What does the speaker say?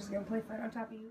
Just gonna play fight on top of you.